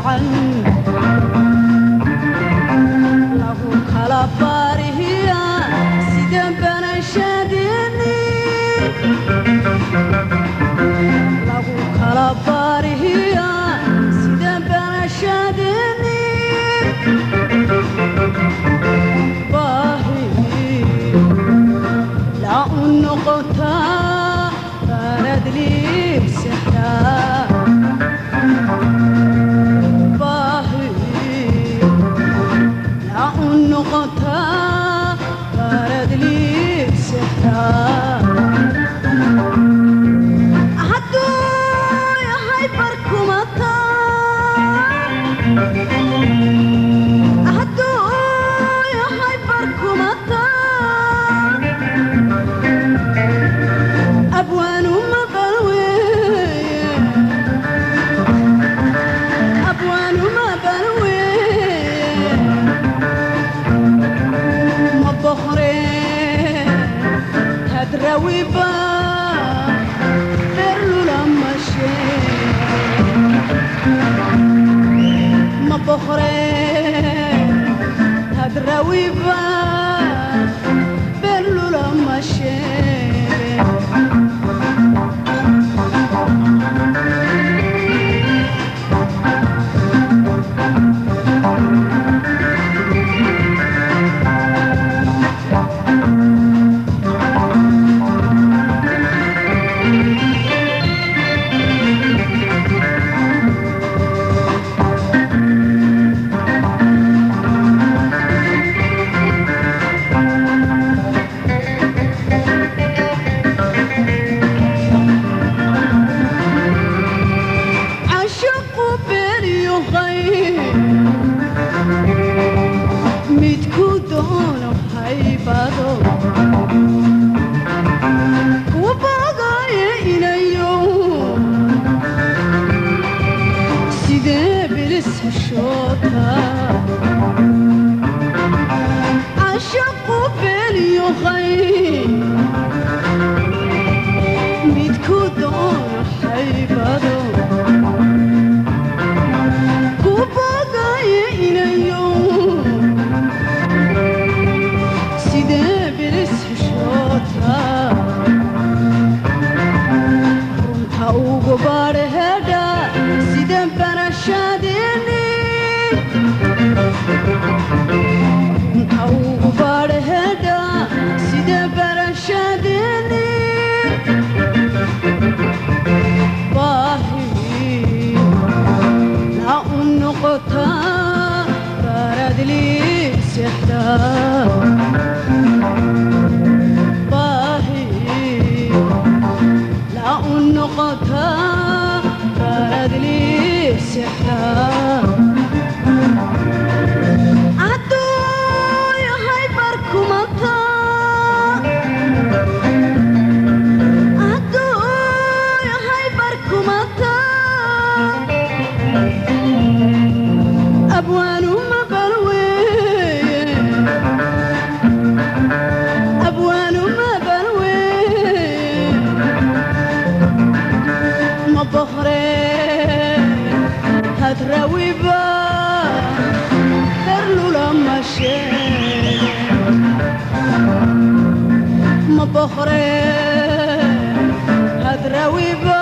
عن مرة وبان غير لما شيء. ما بخرج щека. love. تروي فرلو لما شاف ما بخري هتروي بقى